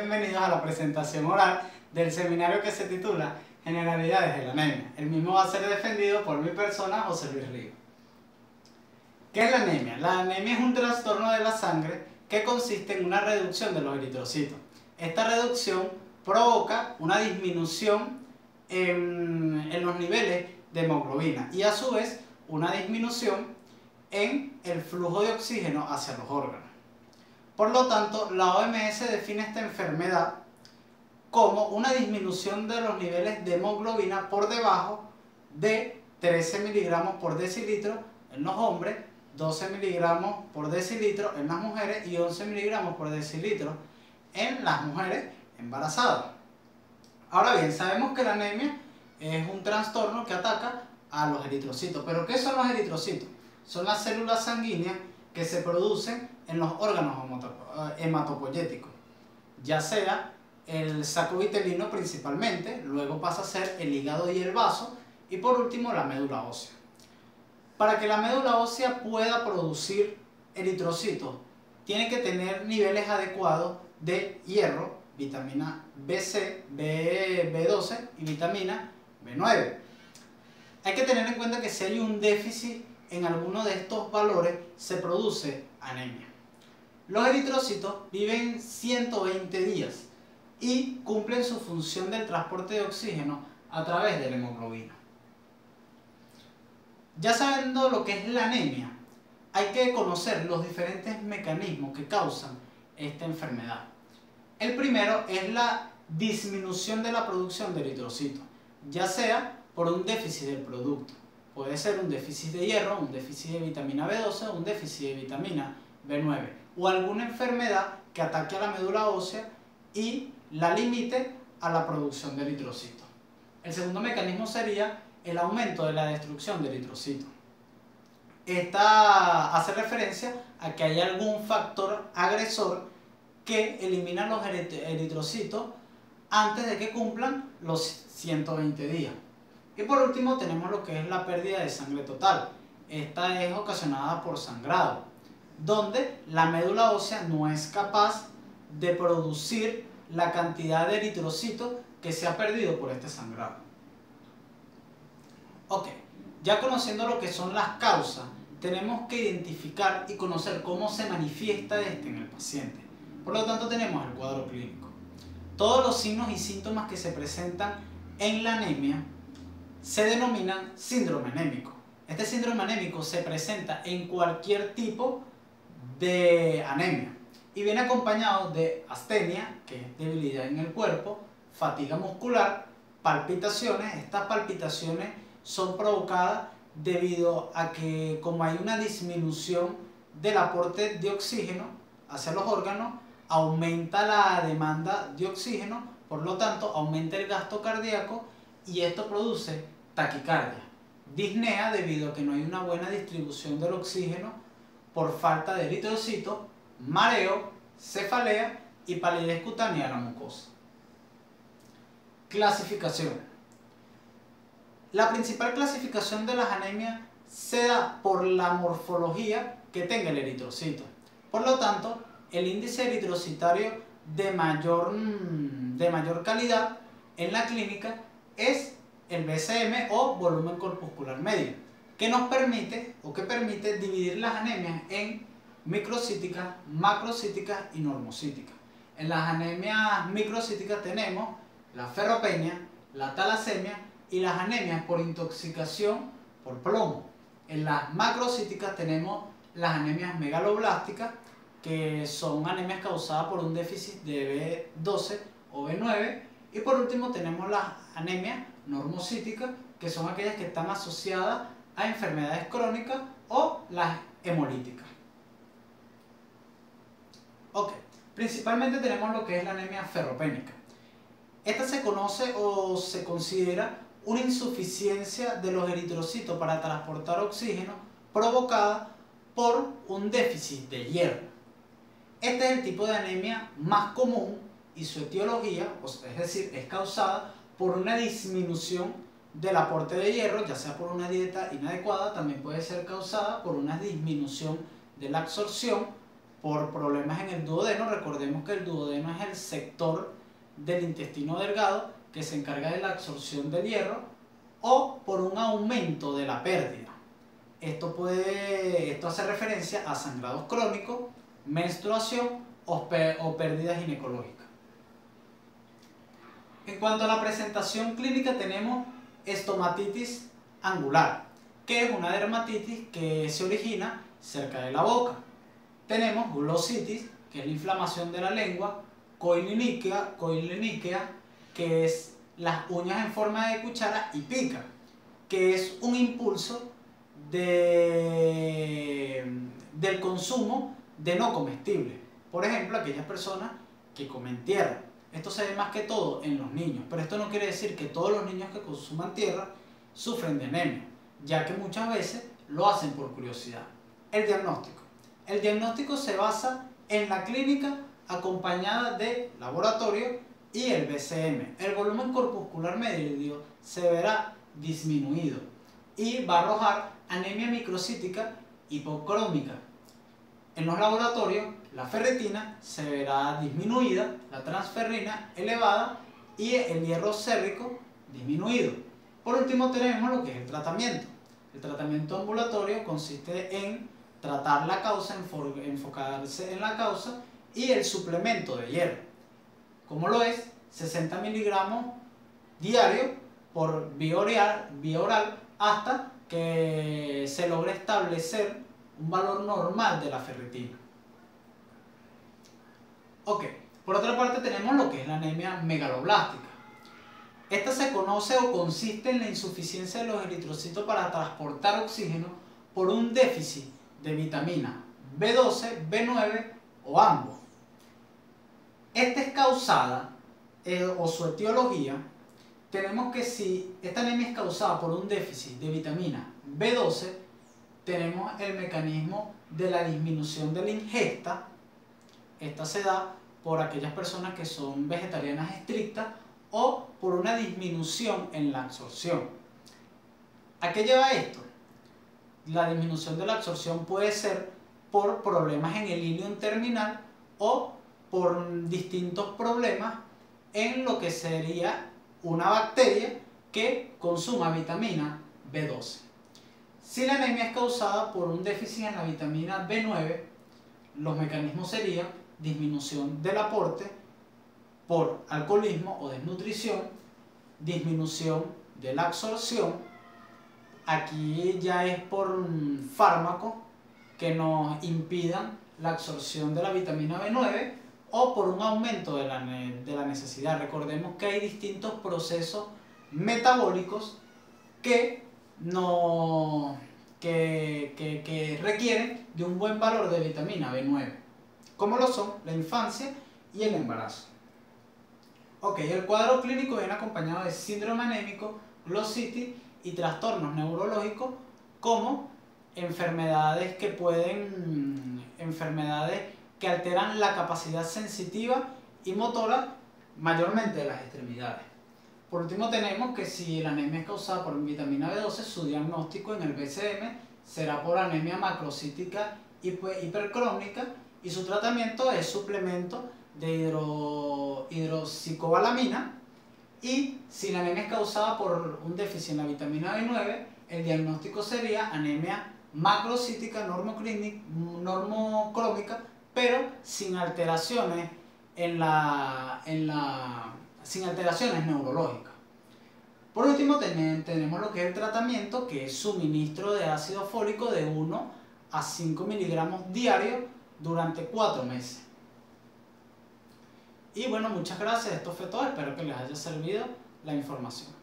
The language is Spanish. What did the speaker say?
Bienvenidos a la presentación oral del seminario que se titula Generalidades de la anemia. El mismo va a ser defendido por mi persona, José Luis Río. ¿Qué es la anemia? La anemia es un trastorno de la sangre que consiste en una reducción de los eritrocitos. Esta reducción provoca una disminución en, en los niveles de hemoglobina y a su vez una disminución en el flujo de oxígeno hacia los órganos. Por lo tanto, la OMS define esta enfermedad como una disminución de los niveles de hemoglobina por debajo de 13 miligramos por decilitro en los hombres, 12 miligramos por decilitro en las mujeres y 11 miligramos por decilitro en las mujeres embarazadas. Ahora bien, sabemos que la anemia es un trastorno que ataca a los eritrocitos. ¿Pero qué son los eritrocitos? Son las células sanguíneas que se producen en los órganos eh, hematopoyéticos, ya sea el saco vitelino principalmente, luego pasa a ser el hígado y el vaso, y por último la médula ósea. Para que la médula ósea pueda producir eritrocitos, tiene que tener niveles adecuados de hierro, vitamina BC, B, B12 y vitamina B9. Hay que tener en cuenta que si hay un déficit en alguno de estos valores, se produce anemia. Los eritrocitos viven 120 días y cumplen su función del transporte de oxígeno a través de la hemoglobina. Ya sabiendo lo que es la anemia, hay que conocer los diferentes mecanismos que causan esta enfermedad. El primero es la disminución de la producción de eritrocitos, ya sea por un déficit del producto. Puede ser un déficit de hierro, un déficit de vitamina B12 o un déficit de vitamina B9 o alguna enfermedad que ataque a la médula ósea y la limite a la producción de eritrocitos. El segundo mecanismo sería el aumento de la destrucción de eritrocitos. Esta hace referencia a que hay algún factor agresor que elimina los eritrocitos antes de que cumplan los 120 días. Y por último tenemos lo que es la pérdida de sangre total. Esta es ocasionada por sangrado, donde la médula ósea no es capaz de producir la cantidad de eritrocitos que se ha perdido por este sangrado. Ok, ya conociendo lo que son las causas, tenemos que identificar y conocer cómo se manifiesta este en el paciente. Por lo tanto tenemos el cuadro clínico. Todos los signos y síntomas que se presentan en la anemia se denominan síndrome anémico. Este síndrome anémico se presenta en cualquier tipo de anemia y viene acompañado de astenia, que es debilidad en el cuerpo, fatiga muscular, palpitaciones. Estas palpitaciones son provocadas debido a que como hay una disminución del aporte de oxígeno hacia los órganos, aumenta la demanda de oxígeno, por lo tanto aumenta el gasto cardíaco y esto produce taquicardia, disnea debido a que no hay una buena distribución del oxígeno por falta de eritrocitos, mareo, cefalea y palidez cutánea de la mucosa. Clasificación. La principal clasificación de las anemias se da por la morfología que tenga el eritrocito. Por lo tanto, el índice eritrocitario de mayor, mm, de mayor calidad en la clínica es el BCM o volumen corpuscular medio, que nos permite o que permite dividir las anemias en microcíticas, macrocíticas y normocíticas. En las anemias microcíticas tenemos la ferropenia, la talasemia y las anemias por intoxicación por plomo. En las macrocíticas tenemos las anemias megaloblásticas, que son anemias causadas por un déficit de B12 o B9 y por último tenemos las anemias normocíticas, que son aquellas que están asociadas a enfermedades crónicas o las hemolíticas. Ok, principalmente tenemos lo que es la anemia ferropénica. Esta se conoce o se considera una insuficiencia de los eritrocitos para transportar oxígeno provocada por un déficit de hierro. Este es el tipo de anemia más común y su etiología, es decir, es causada por una disminución del aporte de hierro, ya sea por una dieta inadecuada, también puede ser causada por una disminución de la absorción por problemas en el duodeno. Recordemos que el duodeno es el sector del intestino delgado que se encarga de la absorción del hierro o por un aumento de la pérdida. Esto, puede, esto hace referencia a sangrados crónicos, menstruación o, o pérdida ginecológica. En cuanto a la presentación clínica tenemos estomatitis angular, que es una dermatitis que se origina cerca de la boca. Tenemos glositis, que es la inflamación de la lengua, coiliniquea, coiliniquea que es las uñas en forma de cuchara y pica, que es un impulso de, del consumo de no comestibles. Por ejemplo, aquellas personas que comen tierra. Esto se ve más que todo en los niños, pero esto no quiere decir que todos los niños que consuman tierra sufren de anemia, ya que muchas veces lo hacen por curiosidad. El diagnóstico. El diagnóstico se basa en la clínica acompañada de laboratorio y el BCM. El volumen corpuscular medio se verá disminuido y va a arrojar anemia microcítica hipocrómica. En los laboratorios, la ferritina se verá disminuida, la transferrina elevada y el hierro sérrico disminuido. Por último tenemos lo que es el tratamiento. El tratamiento ambulatorio consiste en tratar la causa, enfocarse en la causa y el suplemento de hierro. Como lo es 60 miligramos diario por vía oral hasta que se logre establecer un valor normal de la ferritina. Ok, por otra parte tenemos lo que es la anemia megaloblástica. Esta se conoce o consiste en la insuficiencia de los eritrocitos para transportar oxígeno por un déficit de vitamina B12, B9 o ambos. Esta es causada, eh, o su etiología, tenemos que si esta anemia es causada por un déficit de vitamina B12, tenemos el mecanismo de la disminución de la ingesta. Esta se da por aquellas personas que son vegetarianas estrictas o por una disminución en la absorción. ¿A qué lleva esto? La disminución de la absorción puede ser por problemas en el ilion terminal o por distintos problemas en lo que sería una bacteria que consuma vitamina B12. Si la anemia es causada por un déficit en la vitamina B9, los mecanismos serían disminución del aporte por alcoholismo o desnutrición, disminución de la absorción, aquí ya es por fármacos que nos impidan la absorción de la vitamina B9 o por un aumento de la, de la necesidad. Recordemos que hay distintos procesos metabólicos que, no, que, que, que, requieren de un buen valor de vitamina B9, como lo son la infancia y el embarazo. Ok, el cuadro clínico viene acompañado de síndrome anémico, glossitis y trastornos neurológicos como enfermedades que pueden, enfermedades que alteran la capacidad sensitiva y motora mayormente de las extremidades. Por último tenemos que si la anemia es causada por vitamina B12, su diagnóstico en el BCM será por anemia macrocítica hipercrónica y su tratamiento es suplemento de hidro, hidroxicobalamina y si la anemia es causada por un déficit en la vitamina B9, el diagnóstico sería anemia macrocítica normocrómica pero sin alteraciones en la, en la, sin alteraciones neurológicas. Por último tenemos lo que es el tratamiento, que es suministro de ácido fólico de 1 a 5 miligramos diarios durante 4 meses. Y bueno, muchas gracias, esto fue todo, espero que les haya servido la información.